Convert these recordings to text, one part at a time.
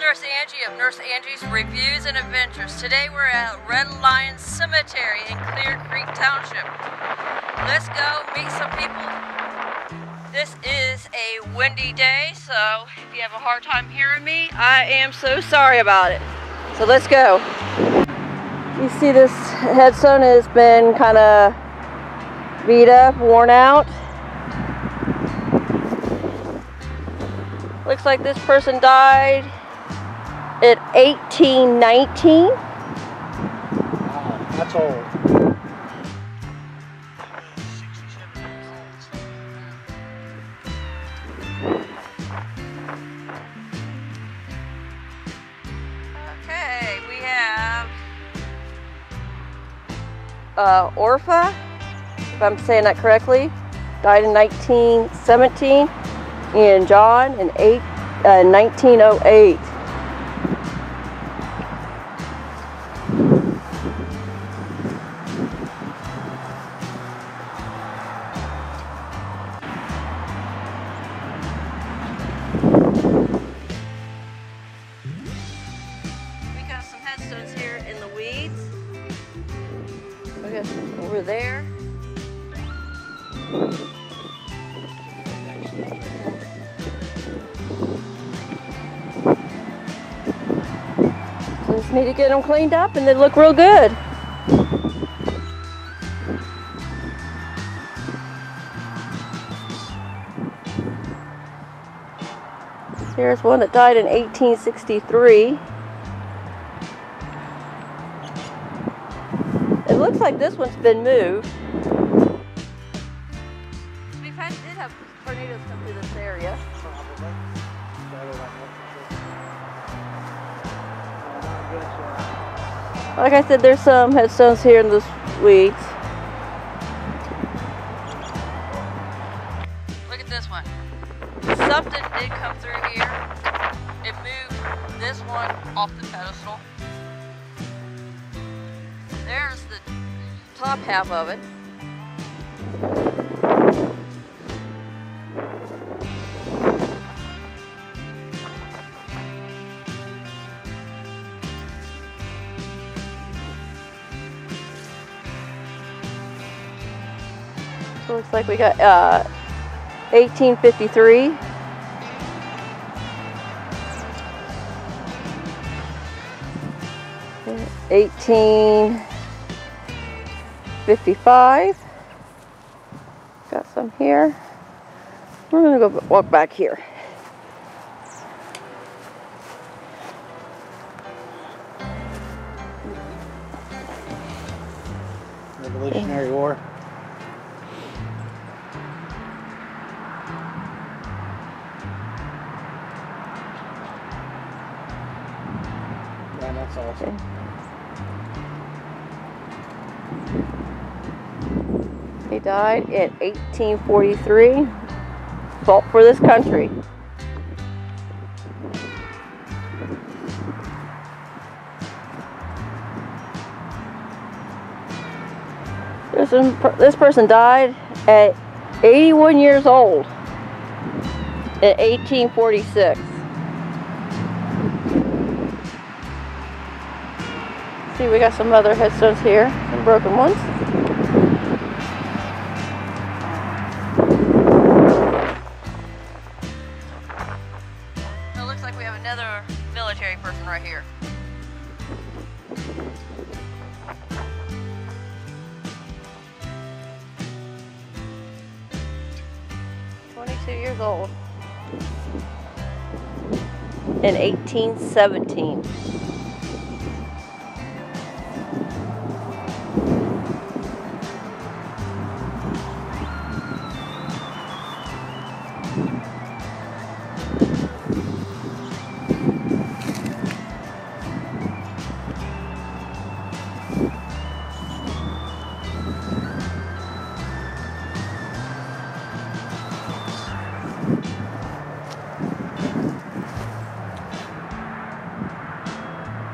Nurse Angie of Nurse Angie's Reviews and Adventures. Today we're at Red Lion Cemetery in Clear Creek Township. Let's go meet some people. This is a windy day, so if you have a hard time hearing me, I am so sorry about it. So let's go. You see this headstone has been kind of beat up, worn out. Looks like this person died in 1819. Wow, that's old. Okay, we have uh, Orpha, if I'm saying that correctly, died in 1917, and John in eight, uh, 1908. Got here in the weeds. We got some over there. So just need to get them cleaned up and they look real good. Here's one that died in 1863. Like this one's been moved. We've had, did have tornadoes come through this area. Probably. Better than what you said. Like I said, there's some headstones here in the weeds. Look at this one. Something did come through here. It moved this one off the pedestal. Top half of it. So looks like we got uh, 1853. Eighteen fifty-five. Got some here. We're gonna go walk back here. Revolutionary War. Yeah, that's awesome. He died in 1843. Fought for this country. This, this person died at 81 years old in 1846. See, we got some other headstones here, some broken ones. Military person right here. Twenty-two years old. In eighteen seventeen.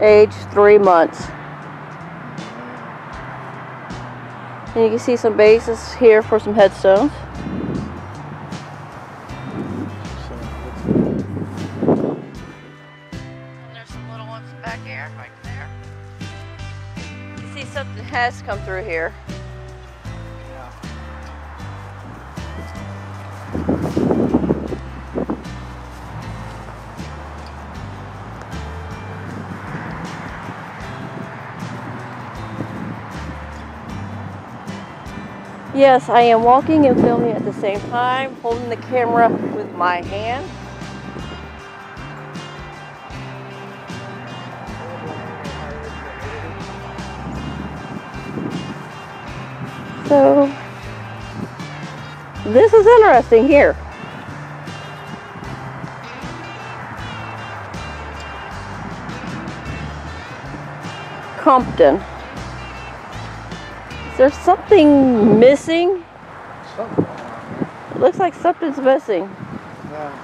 Age three months. And you can see some bases here for some headstones. You see something has come through here. Yes, I am walking and filming at the same time, holding the camera with my hand. So, this is interesting here. Compton. Is there something missing? Something going on here. It looks like something's missing. Yeah.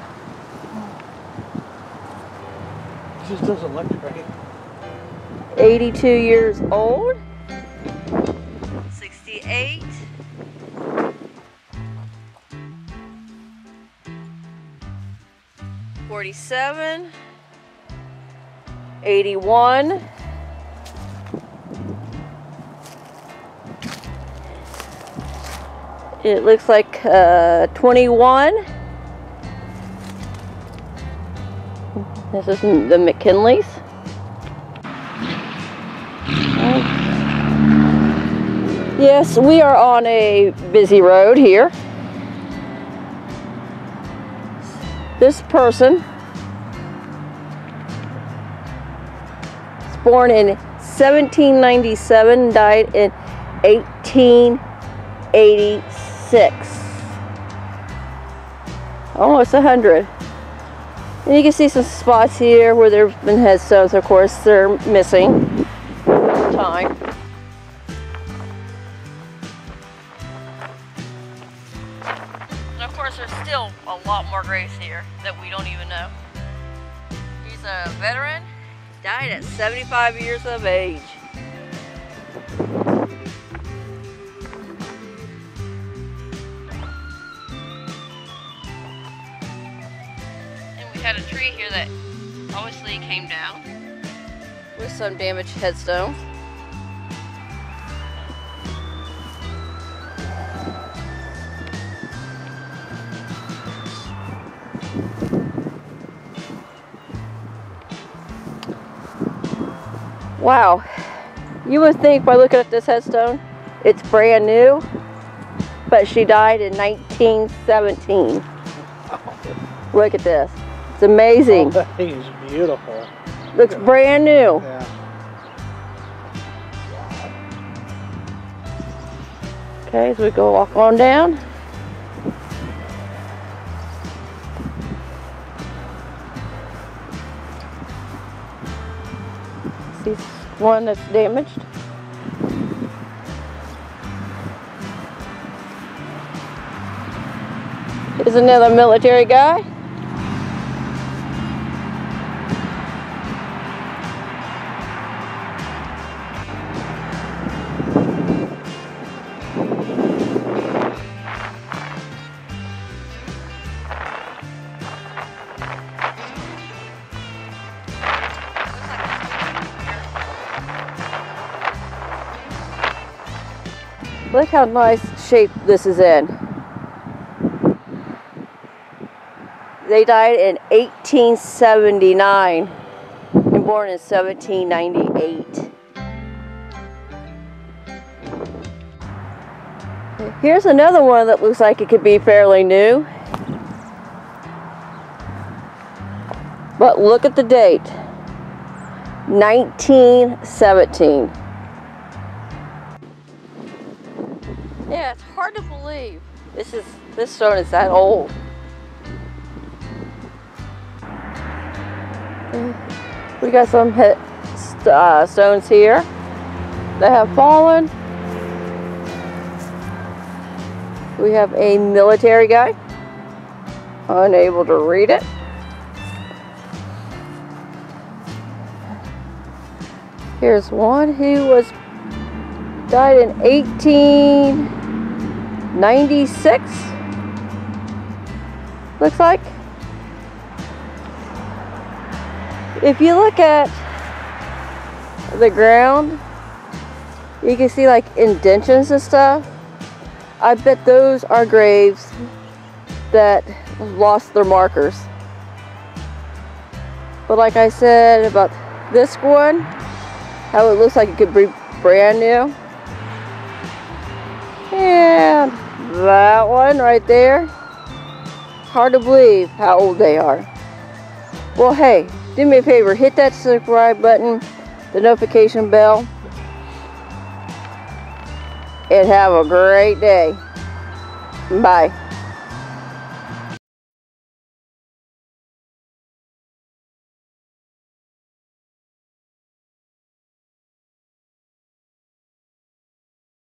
Just doesn't look right. 82 years old. 68. Forty-seven, eighty-one, It looks like uh, 21. This is the McKinleys. Yes, we are on a busy road here. This person was born in 1797, died in 1886. Almost a 100. And you can see some spots here where there have been headstones, of course, they're missing time. And of course, there's still a lot more graves here that we don't even know. He's a veteran, died at 75 years of age. We had a tree here that obviously came down with some damaged headstones. Wow. You would think by looking at this headstone, it's brand new, but she died in 1917. Look at this. It's amazing. Oh, that thing is beautiful. Looks brand new. Yeah. Okay, so we go walk on down. See one that's damaged. Here's another military guy. Look how nice shape this is in. They died in 1879 and born in 1798. Here's another one that looks like it could be fairly new. But look at the date. 1917. Yeah, it's hard to believe. This is this stone is that old. We got some hit, uh, stones here that have fallen. We have a military guy, unable to read it. Here's one who was died in 1896. Looks like. If you look at the ground, You can see like indentions and stuff. I bet those are graves that lost their markers. But like I said about this one, how it looks like it could be brand new. That one right there, hard to believe how old they are. Well, hey, do me a favor, hit that subscribe button, the notification bell, and have a great day. Bye.